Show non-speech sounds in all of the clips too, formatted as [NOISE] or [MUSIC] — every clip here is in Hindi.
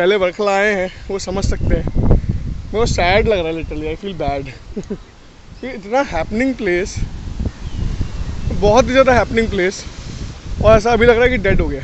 पहले वर्खला आए हैं, वो समझ सकते हैं। मेरे को सैड लग रहा है लिटरली आई फील बैड ये इतना हैपनिंग प्लेस बहुत ही ज़्यादा हैपनिंग प्लेस और ऐसा अभी लग रहा है कि डेड हो गया।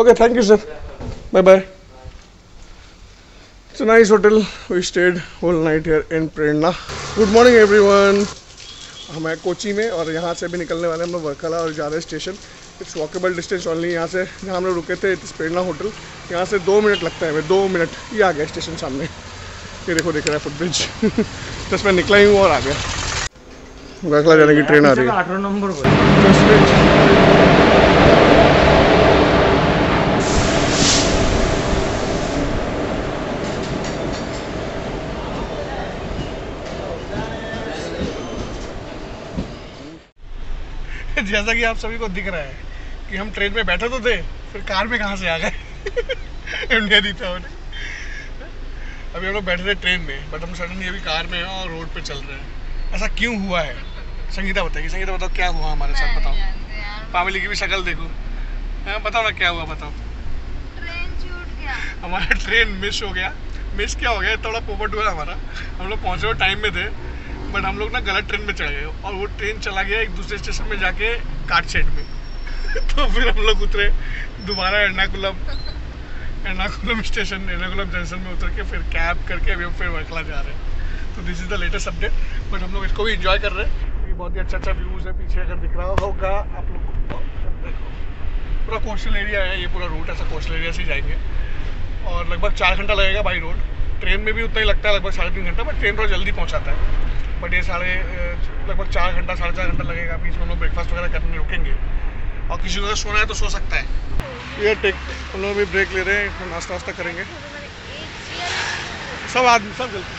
Okay, thank you, sir. Bye bye. It's a nice hotel. We stayed whole night here in Prerna. Good morning, everyone. हम हैं कोची में और यहाँ से भी निकलने वाले हम लोग वर्कला और जा रहे station it's walkable distance only यहाँ से जहाँ हम लोग रुके थे इट्स प्रेरणा होटल यहाँ से दो मिनट लगता है हमें दो मिनट ये आ गया स्टेशन सामने ये देखो दिख रहा है फुटब्रिज [LAUGHS] बस मैं निकला ही हूँ और आ गया वर्कला जाने की ट्रेन आ रही है आठ नंबर [LAUGHS] जैसा कि आप सभी को दिख रहा है कि हम ट्रेन में बैठे तो थे फिर कार में कहाँ से आ गए? [LAUGHS] इंडिया दी था उन्हें अभी हम लोग बैठे थे ट्रेन में बट हम सडनली अभी कार में हैं और रोड पे चल रहे हैं। ऐसा क्यों हुआ है? संगीता बताइए संगीता बताओ क्या हुआ हमारे साथ बताओ। पावली की भी शक्ल देखो। हाँ बताओ ना क्या हुआ बताओ। हमारा ट्रेन मिस हो गया। मिस क्या हो गया? थोड़ा पोपट हुआ हमारा। हम लोग पहुँचे हुए टाइम में थे। बट हम लोग ना गलत ट्रेन में चढ़ गए और वो ट्रेन चला गया एक दूसरे स्टेशन में जाके काटशेड में। [LAUGHS] तो फिर हम लोग उतरे दोबारा एर्नाकुलम। एर्नाकुलम स्टेशन, एर्नाकुलम जंक्शन में उतर के फिर कैब करके अभी हम फिर वर्कला जा रहे हैं। तो this is the latest update but हम लोग इसको भी इंजॉय कर रहे हैं। ये बहुत ही अच्छा अच्छा व्यूज़ है पीछे अगर दिख रहा होगा, आप लोग को देखो। पूरा कोस्टल एरिया है, ये पूरा रूट ऐसा कोस्टल एरिया से जाएँगे। और लगभग चार घंटा लगेगा बाई रोड ट्रेन में भी उतना ही लगता है, लगभग साढ़े तीन घंटा बट ट्रेन थोड़ा जल्दी पहुंचाता है। बट ये साढ़े लगभग चार घंटा साढ़े चार घंटा लगेगा। बीच में लोग ब्रेकफास्ट वगैरह करने रुकेंगे। और किसी को सोना है तो सो सकता है। ये टेक हम लोग भी ब्रेक ले रहे हैं नाश्ता वास्ता करेंगे। सब आदमी सब गलती।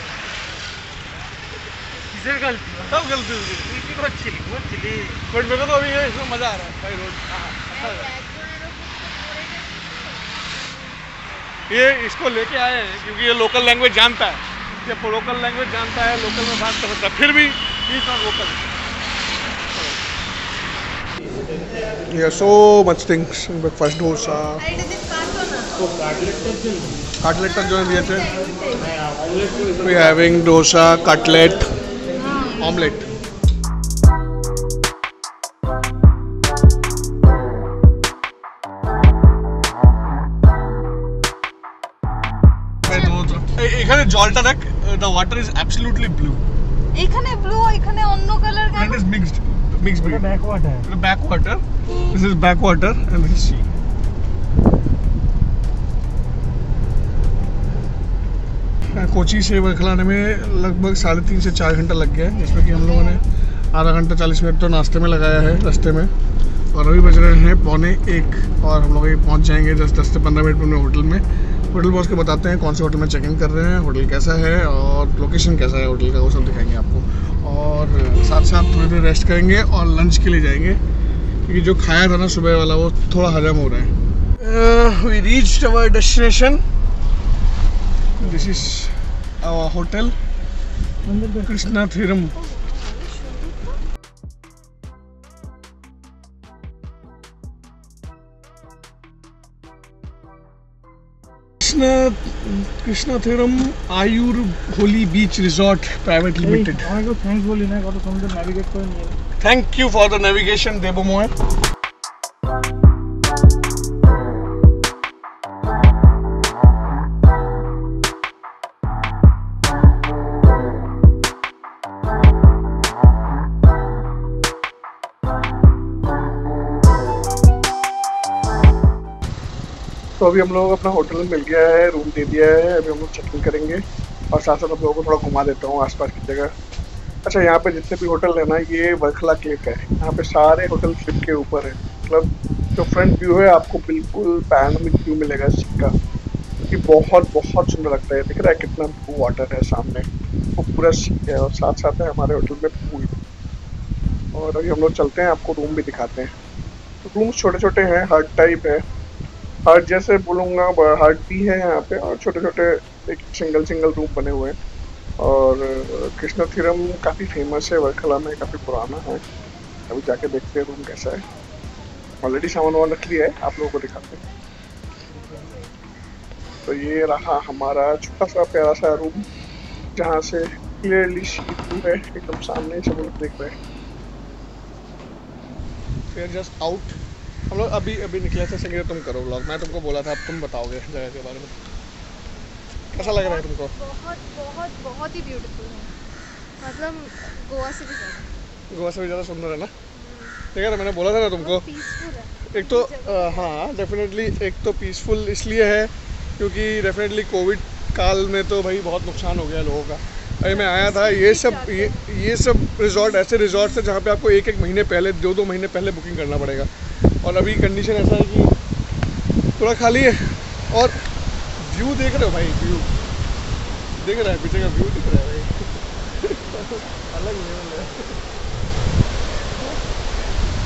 गलती? सब गलती होगी। तो अभी मज़ा आ रहा है भाई ये इसको लेके आए हैं क्योंकि ये लोकल लैंग्वेज जानता है। ये लोकल लैंग्वेज जानता है लोकल में बात कर सकता है फिर भी he not local Yeah, so much things. Breakfast dosa. Cutlet तक जो है दिए थे. We having dosa, cutlet, omelette. এখানে জলটা দেখ The water is absolutely blue এখানে ব্লু এখানে অন্য কালার কেন it is mixed mixed blue back water back water. This is back water and this is sea. Kochi से वर्खलाने में लगभग साढ़े तीन से चार घंटा लग गया है जिसमें कि हम लोगों ने आधा घंटा चालीस मिनट तो नाश्ते में लगाया है रास्ते में और अभी बज रहे हैं पौने एक और हम लोग अभी पहुंच जाएंगे दस दस से पंद्रह मिनट में होटल में होटल बॉस के बताते हैं कौन से होटल में चेक इन कर रहे हैं होटल कैसा है और लोकेशन कैसा है होटल का वो सब दिखाएँगे आपको। और साथ साथ थोड़ी देर रेस्ट करेंगे और लंच के लिए जाएँगे क्योंकि जो खाया था ना सुबह वाला वो थोड़ा हजम हो रहा है। We reach our destination this is our hotel Krishna Theeram Krishna Krishna Theeram Ayur Holy Beach Resort Private Limited আমাকে থ্যাঙ্কস বলি না কত সুন্দর ন্যাভিগেট করে নিয়ে এলো। Thank you for the navigation, तो अभी हम लोग अपना होटल मिल गया है रूम दे दिया है, अभी हम लोग चेक इन करेंगे और साथ साथ आप लोगों को थोड़ा घुमा देता हूँ आसपास की जगह। अच्छा यहाँ पे जितने भी होटल है ना, ये वर्खला क्लिक है। यहाँ पे सारे होटल क्लिक के ऊपर है। मतलब जो फ्रंट व्यू है, आपको बिल्कुल पैनोमिक व्यू मिलेगा इस चीज़ का। क्योंकि बहुत बहुत सुंदर लगता है। दिख रहा है कितना ब्लू वाटर है सामने। वो पूरा सी है और साथ साथ है हमारे होटल में पूल और अभी हम लोग चलते हैं, आपको रूम भी दिखाते हैं। तो छोटे छोटे हैं हर टाइप है। हर्ट जैसे बोलूँगा हर्ट भी है यहाँ पे और छोटे छोटे एक सिंगल सिंगल रूम बने हुए हैं। और कृष्ण थीरम काफ़ी फ़ेमस है, वर्कला में काफ़ी पुराना है। अभी जाके देखते हैं रूम कैसा है। ऑलरेडी सामान वामान रख लिया है, आप लोगों को दिखाते हैं। तो ये रहा हमारा छोटा सा प्यारा सा रूम जहाँ से क्लियरली सी व्यू है, एकदम सामने सब लोग देख रहे हैं। जस्ट आउट हम लोग अभी अभी निकले थे संगीत तुम करो ब्लॉग मैं तुमको बोला था अब तुम बताओगे जगह के बारे में। कैसा लग रहा है तुमको? बहुत बहुत बहुत ही ब्यूटीफुल है। मतलब गोवा से भी ज़्यादा। गोवा से भी ज़्यादा सुंदर है ना? ठीक है ना मैंने बोला था ना तुमको। है। एक तो हाँ डेफिनेटली एक तो पीसफुल इसलिए है क्योंकि डेफिनेटली कोविड काल में तो भाई बहुत नुकसान हो गया लोगों का। अरे मैं आया था ये सब ये ये सब रिजॉर्ट ऐसे रिजॉर्ट है जहाँ पे आपको एक एक महीने पहले दो दो महीने पहले बुकिंग करना पड़ेगा और अभी कंडीशन ऐसा है कि पूरा खाली है और व्यू देख रहे हो भाई व्यू देख रहा है पीछे का व्यू दिख रहा है भाई [LAUGHS] अलग लेवल है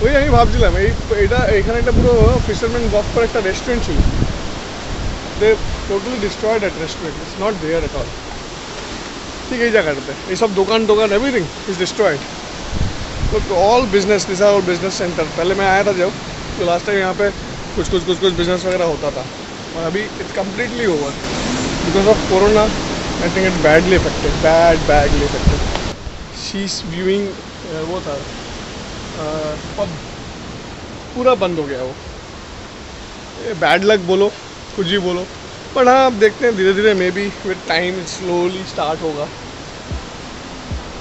ওই আমি ভাবছিলাম এই এটা এখানে একটা পুরো ফিশারম্যান গফ করে একটা রেস্টুরেন্ট ছিল they totally destroyed at restaurant it's not there at all ठीक है क्या करते ये सब दुकान दुकान everything is destroyed look all business this are all business centre पहले मैं आया था जब तो लास्ट टाइम यहाँ पे कुछ कुछ कुछ कुछ बिज़नेस वगैरह होता था। और अभी it's completely over because of corona I think it badly affected bad badly affected she's viewing वो था uh, पब पूरा बंद हो गया वो। बैड लक बोलो कुछ भी बोलो। पर हाँ आप देखते हैं धीरे धीरे maybe with time slowly start होगा।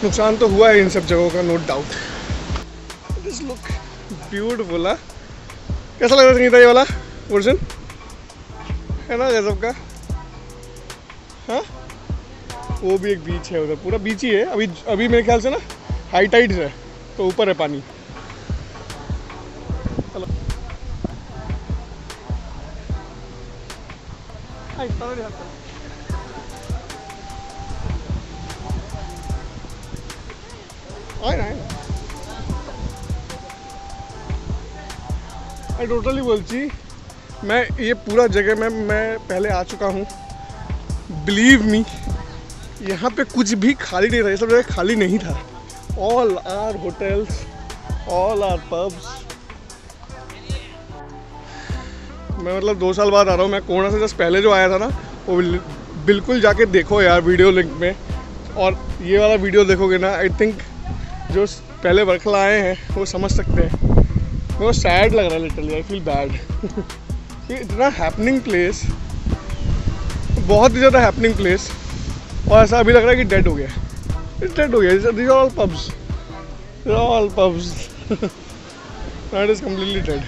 नुकसान तो हुआ है इन सब जगहों का no doubt this look beautiful हाँ। कैसा लग रहा संगीता ये वाला वर्जन है ना गजब का? हाँ? वो भी एक बीच है उधर, पूरा बीच ही है। अभी अभी मेरे ख्याल से ना हाई टाइड है तो ऊपर है पानी। आई टोटली बोलची मैं ये पूरा जगह में, मैं पहले आ चुका हूँ। बिलीव मी यहाँ पे कुछ भी खाली नहीं था सब जगह खाली नहीं था। All are hotels all are pubs मैं मतलब दो साल बाद आ रहा हूँ, मैं कोरोना से जस्ट पहले जो आया था ना, वो बिल्कुल जाके देखो यार वीडियो लिंक में। और ये वाला वीडियो देखोगे ना आई थिंक जो पहले वर्खला आए हैं, वो समझ सकते हैं। मेरे को सैड लग रहा है लिटरली आई फील बैड ये इतना हैपनिंग प्लेस बहुत ही ज़्यादा हैपनिंग प्लेस और ऐसा अभी लग रहा है कि डेड हो गया। डेड हो गया this all pubs all pubs that is completely dead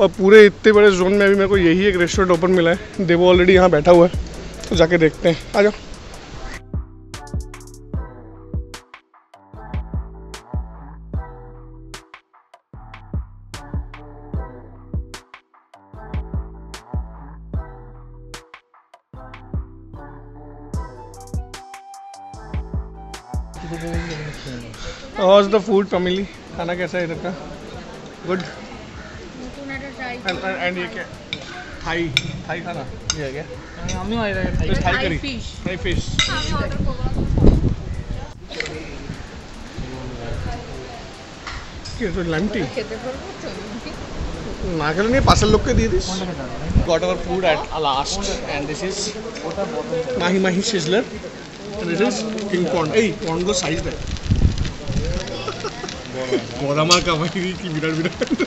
और पूरे इतने बड़े जोन में अभी मेरे को यही एक रेस्टोरेंट ओपन मिला है। देवो ऑलरेडी यहाँ बैठा हुआ है। तो जाके देखते हैं। आ जाओ। Food family? खाना कैसा है इधर का? गुड एंड ये क्या थाई थाई था ना ये है क्या हमने वाले था Thai Thai curry fish Thai fish तो लंटी नागरिक ने पार्सल लोग के दिए this got our food at last and this is mahi mahi sizzler and this is king pond hey pond ko size hai gorama ka bhai ki virat virat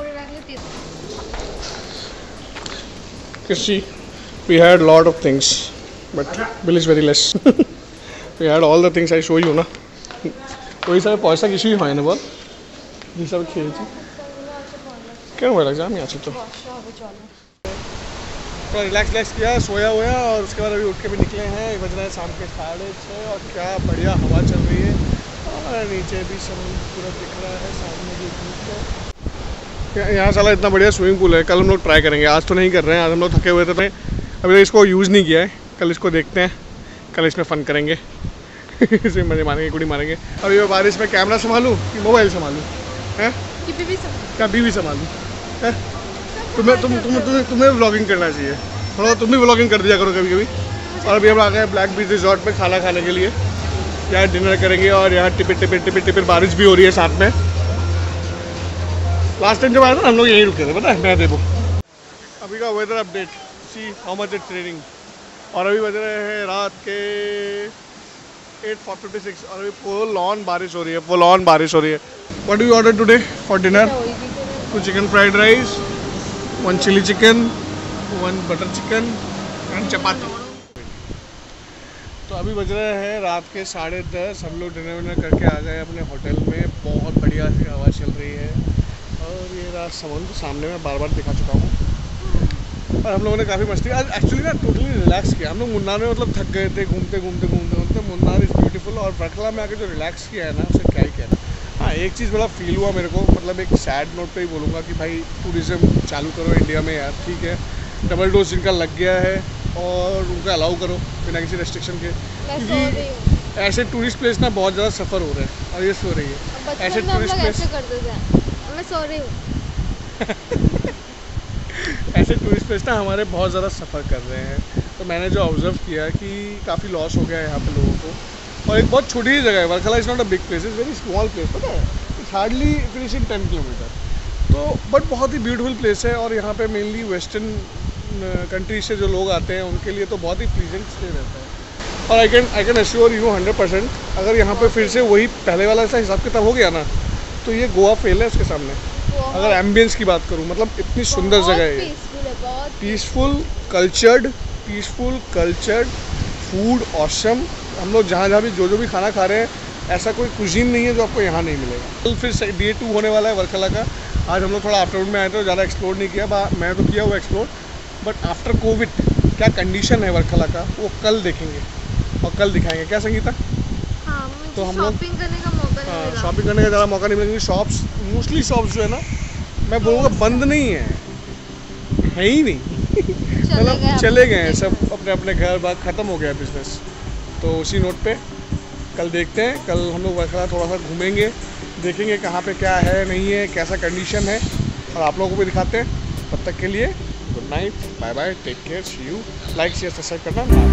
Because see, we had lot of things, but अच्छा। bill is very less. [LAUGHS] we had all the things I show you, na. तो कोई सारे पैसा किसी भी है ना बोल जी सब खेल छी क्यों भाई लग जा मैं आ तो थोड़ा रिलैक्स रिलैक्स किया सोया हुआ और उसके बाद अभी उठ के भी निकले हैं। एक बज रहा है शाम के साढ़े छः और क्या बढ़िया हवा चल रही है। और नीचे भी समुद्र पूरा दिख रहा है सामने भी धूप है। यहाँ- साला इतना बढ़िया स्विमिंग पूल है। कल हम लोग ट्राई करेंगे। आज तो नहीं कर रहे हैं। आज हम लोग थके हुए थे तो अभी तक इसको यूज़ नहीं किया है। कल इसको देखते हैं। कल इसमें फ़न करेंगे। [LAUGHS] इसमें मज़े मारेंगे कुड़ी मारेंगे। अभी मैं बारिश में कैमरा संभालूँ कि मोबाइल संभालूँ? हैं? क्या बीवी संभालूँ? हैं? तुम्हें तुम तुम तुम्हें तुम्हें व्लॉगिंग करना चाहिए। थोड़ा तुम भी ब्लॉगिंग कर दिया करो कभी कभी और अभी हम आ गए ब्लैक बीच रिजॉर्ट पे खाना खाने के लिए। यहाँ डिनर करेंगे और यहाँ टिपिर टिपिर टिपिर टिपिर बारिश भी हो रही है साथ में। लास्ट टाइम जब आया था हम लोग यहीं रुके थे, पता है? मैं देखो। अभी का weather update see how much it training और अभी बज रहे हैं रात के 8:46 और अभी फुल ऑन बारिश हो रही है फुल ऑन बारिश हो रही है। What do you order today for dinner two chicken fried rice one chilli chicken one butter chicken and chapati तो अभी बज रहे हैं रात के साढ़े दस। हम लोग डिनर विनर करके आ गए अपने होटल में। बहुत बढ़िया सी हवा चल रही है। और ये रात समुद्र सामने में बार बार दिखा चुका हूँ। और हम लोगों ने काफ़ी मस्ती आज एक्चुअली ना टोटली रिलैक्स किया। हम लोग मुन्नार में मतलब थक गए थे घूमते घूमते घूमते घूमते। मुन्नार इज़ ब्यूटीफुल और बरखला में आके जो रिलैक्स किया है ना उसे क्या ही कहना हाँ एक चीज़ बड़ा फील हुआ मेरे को मतलब एक सैड नोट पे ही बोलूँगा कि भाई टूरिज़्म चालू करो इंडिया में यार ठीक है। डबल डोज जिनका लग गया है और उनका अलाउ करो बिना किसी रेस्ट्रिक्शन के। क्योंकि ऐसे टूरिस्ट प्लेस ना बहुत ज़्यादा सफ़र हो रहे हैं और ये सो रही है। ऐसे टूरिस्ट प्लेस मैं सो रही हूँ। [LAUGHS] ऐसे टूरिस्ट प्लेस ना हमारे बहुत ज़्यादा सफ़र कर रहे हैं। तो मैंने जो ऑब्ज़र्व किया कि काफ़ी लॉस हो गया है यहाँ पे लोगों को। और एक बहुत छोटी ही जगह है Varkala is not a big place is very small place पता है? It's hardly finish in ten kilometre तो बट बहुत ही ब्यूटीफुल प्लेस है और यहाँ पे मेनली वेस्टर्न कंट्री से जो लोग आते हैं उनके लिए तो बहुत ही प्लीजेंट स्टे रहता है। और I can I can assure you hundred percent अगर यहाँ पे फिर से वही पहले वाला ऐसा हिसाब किताब हो गया ना तो ये गोवा फेल है उसके सामने। अगर एम्बियंस की बात करूँ मतलब इतनी सुंदर जगह है ये। पीसफुल बहुत peaceful cultured peaceful cultured food awesome हम लोग जहाँ जहाँ भी जो जो भी खाना खा रहे हैं ऐसा कोई कुजीन नहीं है जो आपको यहाँ नहीं मिलेगा। कल फिर डे टू होने वाला है वर्कला का। आज हम लोग थोड़ा आफ्टरनून में आए थे तो ज़्यादा एक्सप्लोर नहीं किया मैं तो किया हुआ एक्सप्लोर बट आफ्टर कोविड क्या कंडीशन है वर्कला का वो कल देखेंगे और कल दिखाएँगे। क्या संगीता? तो हम लोग- शॉपिंग करने का मौका नहीं शॉपिंग करने का ज़्यादा मौका नहीं मिलेगा शॉप्स मोस्टली शॉप्स जो है ना मैं बोलूँगा बंद नहीं है। है ही नहीं। मतलब चले गए हैं सब अपने अपने घर बार ख़त्म हो गया बिज़नेस तो उसी नोट पे कल देखते हैं कल हम लोग वर्कला थोड़ा सा घूमेंगे देखेंगे कहाँ पे क्या है नहीं है कैसा कंडीशन है और आप लोगों को भी दिखाते हैं। तब तक के लिए good night bye bye take care see you like share subscribe करना ना।